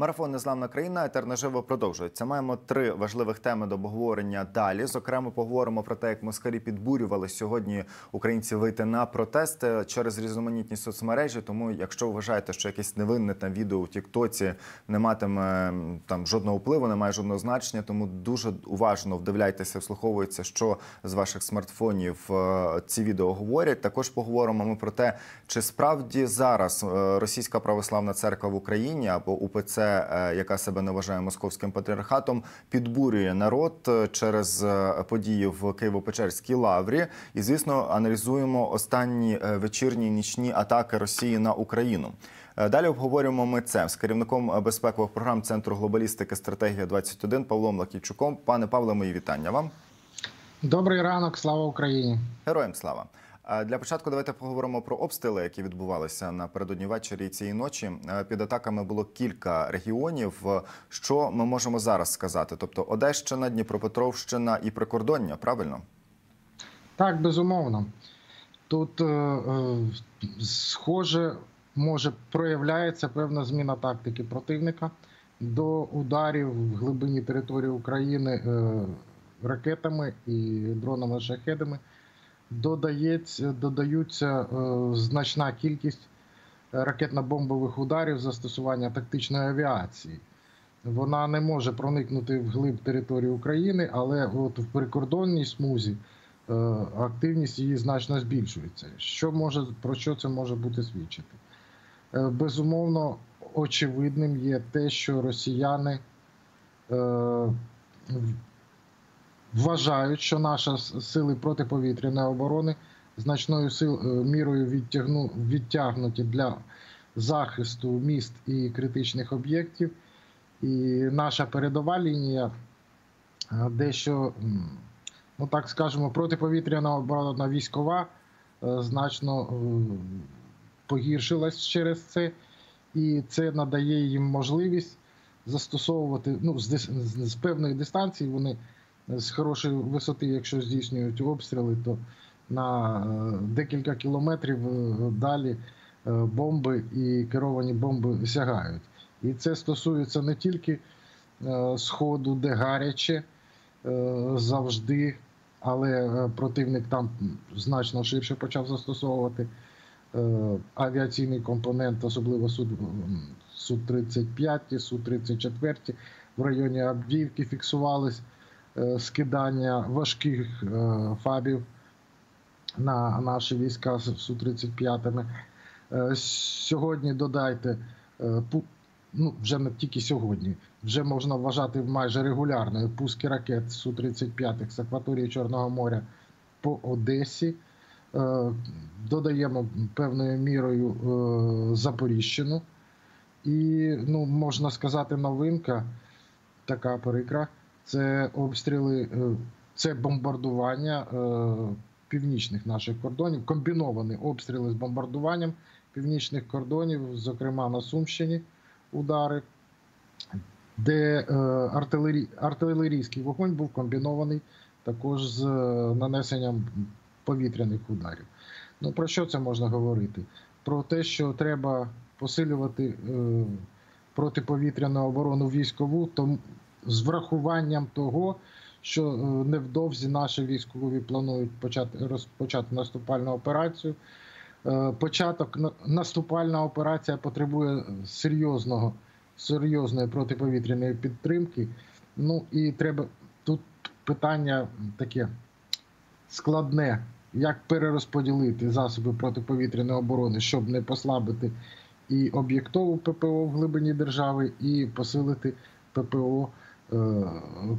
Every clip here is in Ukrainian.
Марафон Незламна країна етер наживо продовжується. Маємо три важливих теми до обговорення далі. Зокрема, поговоримо про те, як москалі підбурювали сьогодні українців вийти на протести через різноманітні соцмережі. Тому, якщо вважаєте, що якесь невинне там відео у Тіктоці не матиме там жодного впливу, не має жодного значення, тому дуже уважно вдивляйтеся, вслуховується, що з ваших смартфонів е, ці відео говорять. Також поговоримо ми про те, чи справді зараз е, російська православна церква в Україні або УПЦ, е, яка себе не вважає московським патріархатом, підбурює народ е, через е, події в Києво-Печерській лаврі. І звісно, аналізуємо останні вечірні нічні атаки Росії на Україну. Далі обговорюємо ми це з керівником безпекових програм Центру глобалістики стратегія 21 Павлом Лаківчуком. Пане Павле, мої вітання вам. Добрий ранок, слава Україні. Героям слава. Для початку давайте поговоримо про обстріли, які відбувалися напередодні ввечері цієї ночі. Е, Під атаками було кілька регіонів. Що ми можемо зараз сказати? Тобто Одещина, Дніпропетровщина і прикордоння, правильно? Так, безумовно. Тут, е, е, схоже, може проявляється певна зміна тактики противника до ударів в глибині території України ракетами і дронами-шахедами. Додається, додаються е, значна кількість ракетно-бомбових ударів застосування тактичної авіації. Вона не може проникнути в глиб території України, але от в прикордонній смузі е, активність її значно збільшується. Що може про що це може бути свідчити? Е, Безумовно, очевидним є те, що росіяни е, вважають, що наші сили протиповітряної оборони значною сил, е, мірою відтягну, відтягнуті для захисту міст і критичних об'єктів. І наша передова лінія е, дещо, ну так скажемо, протиповітряна оборона військова е, значно погіршилась через це, і це надає їм можливість застосовувати ну, з, з, з певної дистанції. Вони з хорошої висоти, якщо здійснюють обстріли, то на е, декілька кілометрів е, далі е, бомби і керовані бомби сягають. І це стосується не тільки сходу, де гаряче завжди, але противник там значно ширше почав застосовувати авіаційний компонент, особливо Су, Су 35 Су 34 в районі Авдіївки фіксувались скидання важких е, фабів на наші війська Су 35 Е, Сьогодні додайте е, ну, вже не тільки сьогодні, вже можна вважати майже регулярною пуски ракет Су-35 з акваторії Чорного моря по Одесі. Е, Додаємо певною мірою е, Запоріжчину. І, ну, можна сказати, новинка така прикра. Це обстріли, е, це бомбардування е, північних наших кордонів, комбіновані обстріли з бомбардуванням північних кордонів, зокрема на Сумщині удари, де е, артилері... артилерійський вогонь був комбінований також з нанесенням повітряних ударів. Ну про що це можна говорити? Про те, що треба посилювати протиповітряну оборону військову, тому з врахуванням того, що е, невдовзі наші військові планують почати розпочати наступальну операцію. Е, Початок на- наступальна операція потребує серйозного серйозної протиповітряної підтримки. Ну і треба тут питання таке складне, як перерозподілити засоби протиповітряної оборони, щоб не послабити і об'єктову ППО в глибині держави, і посилити ППО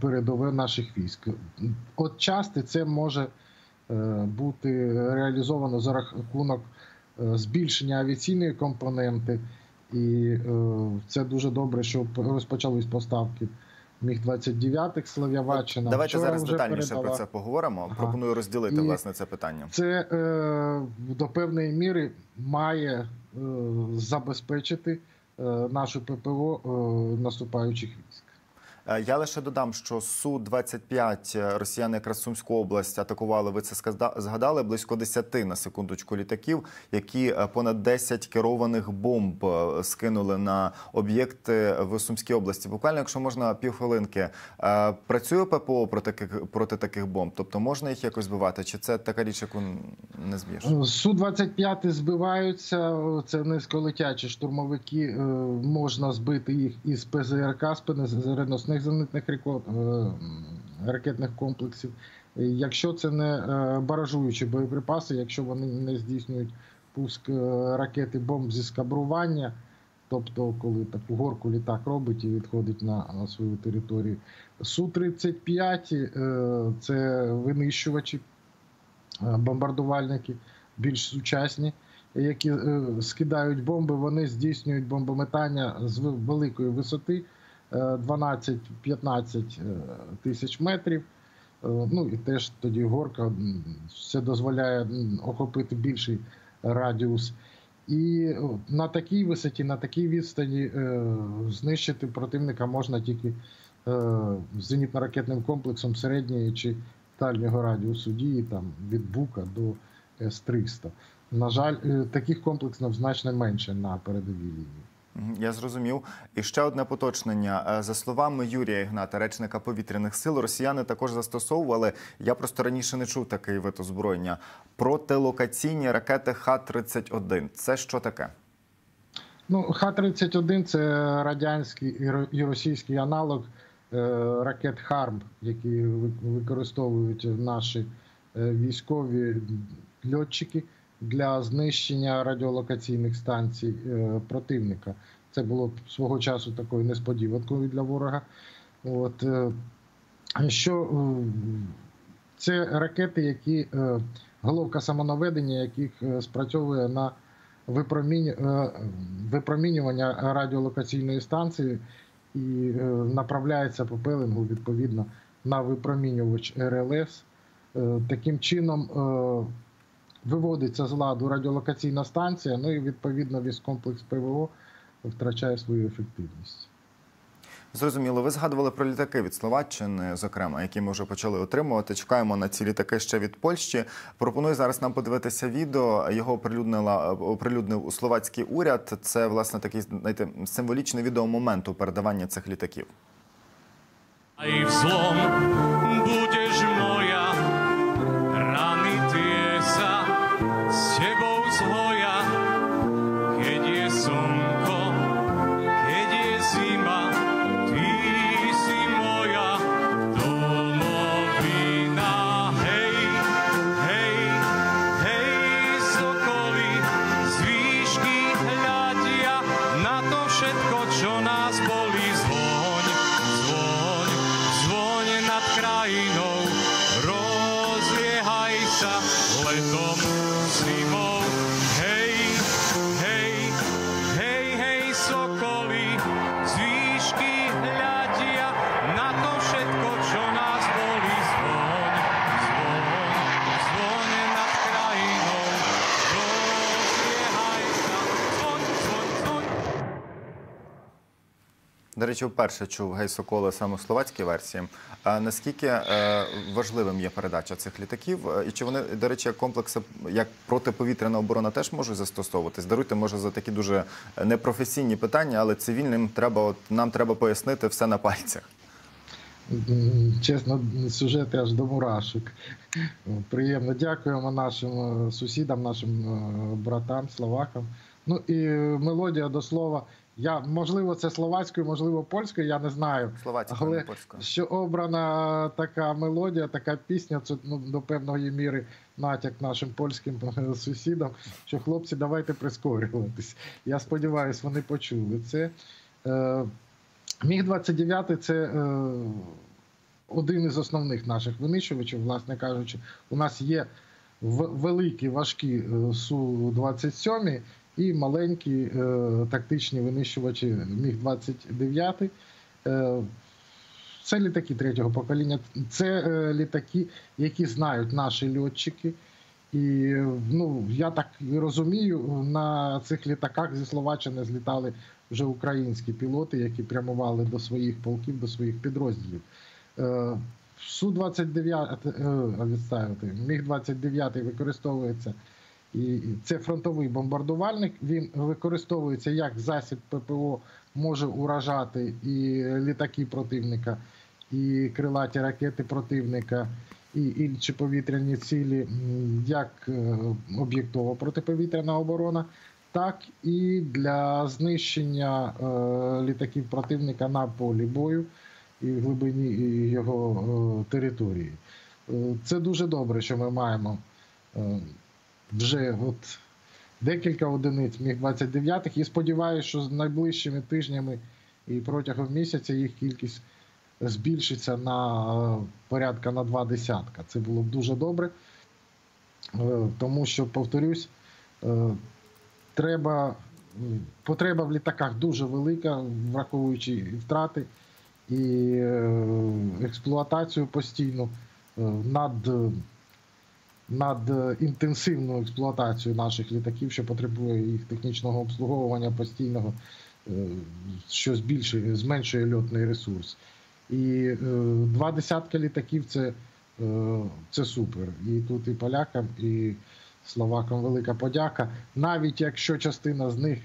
передове наших військ. От часто це може е, бути реалізовано за рахунок е, збільшення авіаційної компоненти, і е, це дуже добре, що розпочались поставки міг 29 Слов'яваччина. Давайте Вчора зараз детальніше передала. про це поговоримо. Ага. Пропоную розділити І- власне це питання. Це е, до певної міри має е, забезпечити е, нашу ППО е, наступаючих військ. Е, Я лише додам, що су 25 е, росіяни якраз Сумську область атакували. Ви це згадали близько 10 на секундочку літаків, які е, понад 10 керованих бомб скинули на об'єкти в Сумській області. Буквально, якщо можна півхвилинки, працює ППО проти таких проти таких бомб? Тобто можна їх якось збивати? Чи це така річ, яку не зб'єш? Су-25 збиваються, це низьколетячі штурмовики, можна збити їх із ПЗРК, з переносних зенитних е, ракетних комплексів. Е, Якщо це не е, баражуючі боєприпаси, якщо вони не здійснюють пуск ракети бомб зі скабрування, тобто коли таку горку літак робить і відходить на, свою територію. Су-35 е, це винищувачі, бомбардувальники більш сучасні, які скидають бомби, вони здійснюють бомбометання з великої висоти 12-15 е, тисяч метрів. Е, Ну і теж тоді горка це дозволяє охопити більший радіус. І на такій висоті, на такій відстані е, знищити противника можна тільки е, зенітно-ракетним комплексом середньої чи дальнього радіусу дії, там від Бука до С-300. На жаль, е, таких комплексів значно менше на передовій лінії. Я зрозумів. І ще одне поточнення. Е, За словами Юрія Ігната, речника повітряних сил, росіяни також застосовували. Я просто раніше не чув такий вид озброєння. Протилокаційні ракети Х-31. Це що таке? Ну, Х-31 це радянський і російський аналог е, ракет ХАРМ, які використовують наші е, військові льотчики для знищення радіолокаційних станцій е, противника. Це було свого часу такою несподіванкою для ворога. От, е, що е, це ракети, які головка самонаведення, яких спрацьовує на випромінювання радіолокаційної станції і направляється по пелингу відповідно на випромінювач РЛС. Таким чином виводиться з ладу радіолокаційна станція, ну і відповідно військкомплекс ПВО втрачає свою ефективність. Зрозуміло, ви згадували про літаки від Словаччини, зокрема, які ми вже почали отримувати. Чекаємо на ці літаки ще від Польщі. Пропоную зараз нам подивитися відео. Його оприлюднила оприлюднив словацький уряд. Це власне такий знаєте, символічний відео моменту передавання цих літаків. До речі, вперше чув Гей Сокола саме в словацькій версії. А наскільки е, важливим є передача цих літаків? Е, І чи вони, до речі, як комплекси, як протиповітряна оборона теж можуть застосовуватись? Даруйте, може, за такі дуже непрофесійні питання, але цивільним треба, от, нам треба пояснити все на пальцях. Чесно, сюжети аж до мурашок. Приємно дякуємо нашим е, сусідам, нашим братам, словакам. Ну і мелодія до слова. Я можливо, це словацькою, можливо, польською, я не знаю. Словацькою, Але польською. що обрана така мелодія, така пісня, це ну, до певної міри натяк нашим польським сусідам, що хлопці, давайте прискорюватись. Я сподіваюся, вони почули це. Е, Міг 29 це е, один із основних наших винищувачів, власне кажучи. У нас є в- великі важкі е, Су-27 і маленькі е, тактичні винищувачі Міг-29. Е, це літаки третього покоління. Це е, літаки, які знають наші льотчики. І ну, я так розумію, на цих літаках зі Словаччини злітали вже українські пілоти, які прямували до своїх полків, до своїх підрозділів. Е, Су-29, е, відставити, Міг-29 використовується і це фронтовий бомбардувальник. Він використовується як засіб ППО, може уражати і літаки противника, і крилаті ракети противника, і інші повітряні цілі, як е, об'єктова протиповітряна оборона, так і для знищення е, літаків противника на полі бою і в глибині його е, території. Це дуже добре, що ми маємо вже от декілька одиниць міг 29-х. і сподіваюся, що з найближчими тижнями і протягом місяця їх кількість збільшиться на е, порядка на два десятка. Це було б дуже добре, Е, тому що, повторюсь, е, треба, потреба в літаках дуже велика, враховуючи втрати і експлуатацію постійну над над е, інтенсивну експлуатацію наших літаків, що потребує їх технічного обслуговування постійного, е, що збільшує, зменшує льотний ресурс. І е, два десятки літаків це, це супер. І тут і полякам, і словакам велика подяка. Навіть якщо частина з них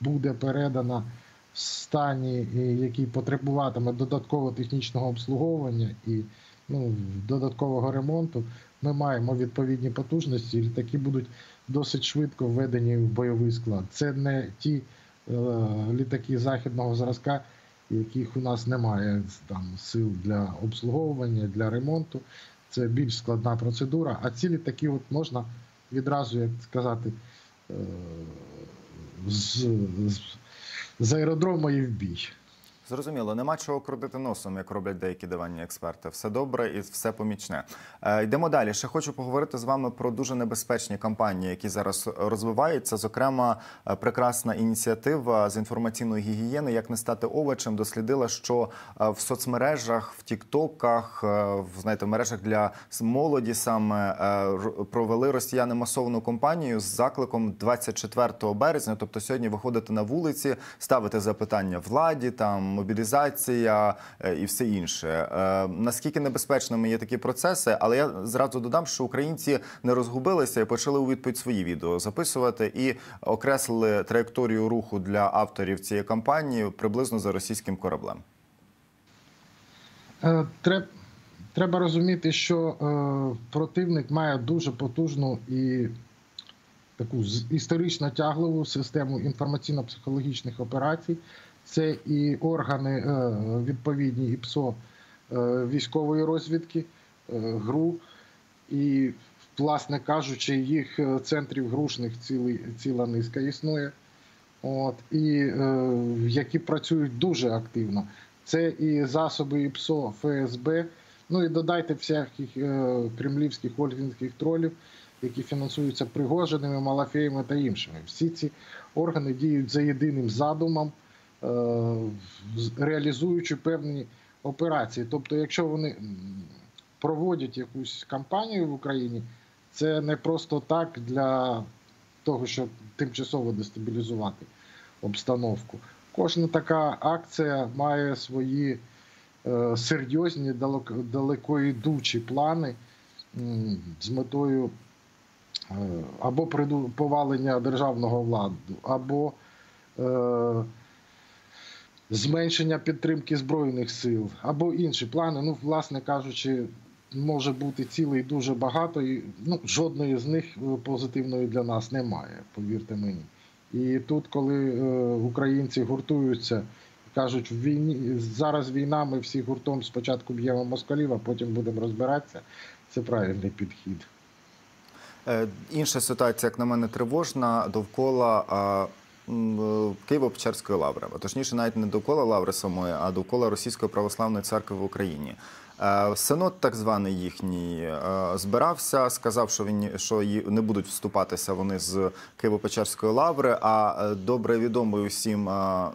буде передана в стані, який потребуватиме додаткового технічного обслуговування і ну, додаткового ремонту, ми маємо відповідні потужності, і літаки будуть досить швидко введені в бойовий склад. Це не ті е, літаки західного зразка, яких у нас немає там сил для обслуговування, для ремонту. Це більш складна процедура. А ці літаки от можна відразу, як сказати, е, з, з, з аеродрому і в бій. Зрозуміло, нема чого крутити носом, як роблять деякі диванні експерти. Все добре і все помічне. Е, йдемо далі. Ще хочу поговорити з вами про дуже небезпечні кампанії, які зараз розвиваються. Зокрема, е, прекрасна ініціатива з інформаційної гігієни, як не стати овочем, дослідила, що е, в соцмережах, в Тіктоках, е, в знаєте, мережах для молоді саме провели росіяни масовну кампанію з закликом 24 березня, тобто сьогодні виходити на вулиці, ставити запитання владі, там мобілізація е, і все інше. Е, Наскільки небезпечними є такі процеси, але я зразу додам, що українці не розгубилися і почали у відповідь свої відео записувати і окреслили траєкторію руху для авторів цієї кампанії приблизно за російським кораблем. Е, треба розуміти, що противник має дуже потужну і таку історично тяглову систему інформаційно-психологічних операцій. Це і органи е, відповідні ІПСО е, військової розвідки, е, ГРУ, і, власне кажучи, їх центрів грушних цілий, ціла низка існує. От, і які працюють дуже активно. Це і засоби ІПСО, ФСБ. Ну і додайте всяких кремлівських ольгінських тролів, які фінансуються Пригожиними, Малафеями та іншими. Всі ці органи діють за єдиним задумом, реалізуючи певні операції. Тобто, якщо вони проводять якусь кампанію в Україні, це не просто так для того, щоб тимчасово дестабілізувати обстановку. Кожна така акція має свої е, серйозні, далеко- далекоїдучі плани з метою е, або повалення державного владу, або е, зменшення підтримки збройних сил, або інші плани. Ну, власне кажучи, може бути цілий дуже багато, і ну, жодної з них е, позитивної для нас немає, повірте мені. І тут, коли е, українці гуртуються, кажуть, в війні зараз війна, ми всі гуртом спочатку б'ємо москалів, а потім будемо розбиратися. Це правильний підхід. Е, Інша ситуація, як на мене, тривожна довкола Києво-Печерської лаври, а точніше, навіть не довкола лаври самої, а довкола Російської православної церкви в Україні. Е, Синод, так званий їхній, е, збирався, сказав, що він що не будуть вступатися вони з Києво-Печерської лаври. А е, добре відомий усім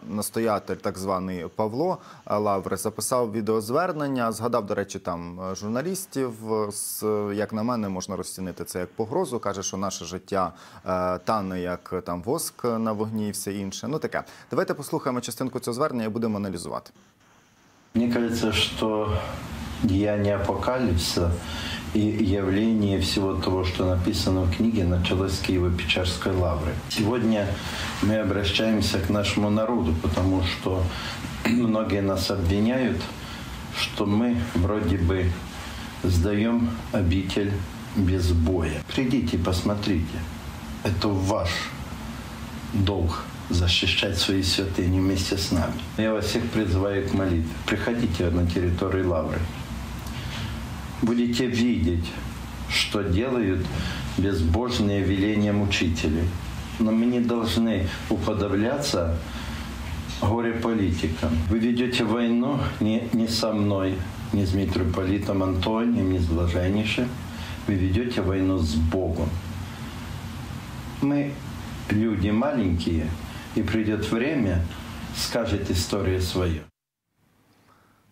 настоятель, так званий Павло Лаври, записав відеозвернення. Згадав, до речі, там журналістів. як на мене, можна розцінити це як погрозу. каже, що наше життя тане як там воск на вогні і все інше. Ну таке. Давайте послухаємо частинку цього звернення і будемо аналізувати. Мне кажется, что деяние апокалипсиса и явление всего того, что написано в книге, началось с Киево-Печерской лавры. Сегодня мы обращаемся к нашему народу, потому что многие нас обвиняют, что мы вроде бы сдаем обитель без боя. Придите, посмотрите. Это ваш долг защищать свои святыни вместе с нами. Я вас всех призываю к молитве. Приходите на территорию Лавры. Будете видеть, что делают безбожные веления мучителей. Но мы не должны уподобляться горе-политикам. Вы ведете войну не, не со мной, не с митрополитом Антонием, не с блаженнейшим. Вы ведете войну с Богом. Мы люди маленькие, и придет время, скажет история свою.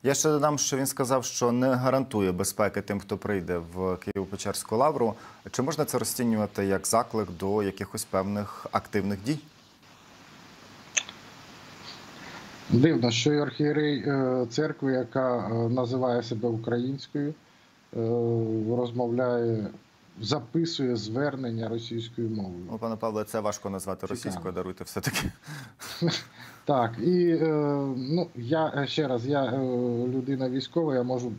Я ще додам, що він сказав, що не гарантує безпеки тим, хто прийде в Києво-Печерську лавру. Чи можна це розцінювати як заклик до якихось певних активних дій? Дивно, що і архієрей е, церкви, яка е, називає себе українською, е, розмовляє, записує звернення російською мовою. Ну, пане Павло, це важко назвати Цікаво. російською, даруйте все-таки. Так, і е, ну, я е, ще раз, я е, людина військова, я можу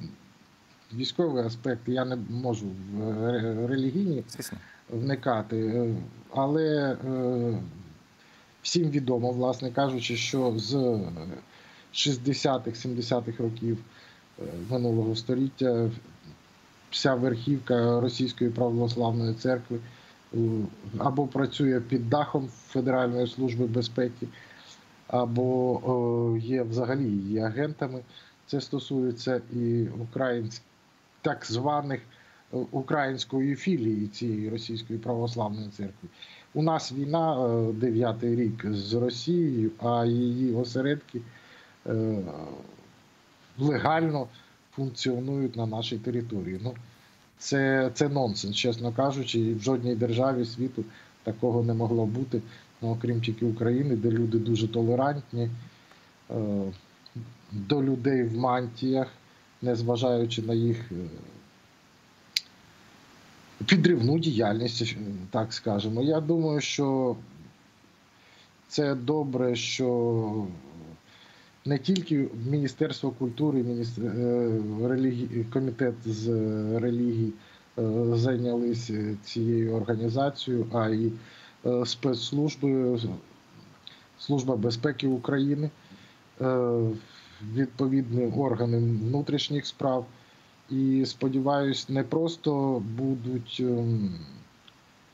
військовий аспект, я не можу в релігійні Звісно. вникати. Але всім відомо, власне кажучи, що з 60-х, 70-х років минулого століття вся верхівка Російської православної церкви е, або працює під дахом Федеральної служби безпеки, або е, є взагалі її агентами. Це стосується і українських так званих е, української філії цієї російської православної церкви. У нас війна дев'ятий рік з Росією, а її осередки легально функціонують на нашій території. Ну, це, це нонсенс, чесно кажучи, і в жодній державі світу такого не могло бути, ну, окрім тільки України, де люди дуже толерантні е, до людей в мантіях, незважаючи на їх е, підривну діяльність, е, так скажемо. Я думаю, що це добре, що не тільки Міністерство культури, міністр... е, релігі... комітет з релігій е, зайнялися цією організацією, а й е, спецслужби, Служба безпеки України, відповідні органи внутрішніх справ. І сподіваюсь, не просто будуть ем,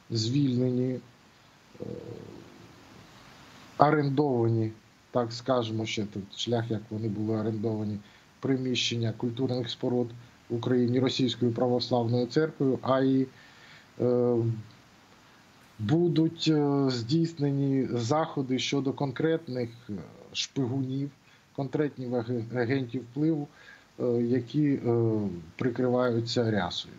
звільнені, орендовані, так скажемо, ще тут шлях, як вони були орендовані, приміщення культурних споруд в Україні Російською православною церквою, а й е, будуть е, здійснені заходи щодо конкретних е, шпигунів, конкретних агентів впливу, е, які е, прикриваються рясою.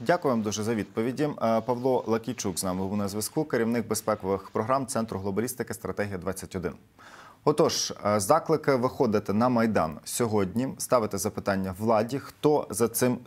Дякую вам дуже за відповіді. Е, Павло Лакійчук з нами був на зв'язку, керівник безпекових програм Центру глобалістики Стратегія 21 Отож, е, заклики виходити на майдан сьогодні, ставити запитання владі, хто за цим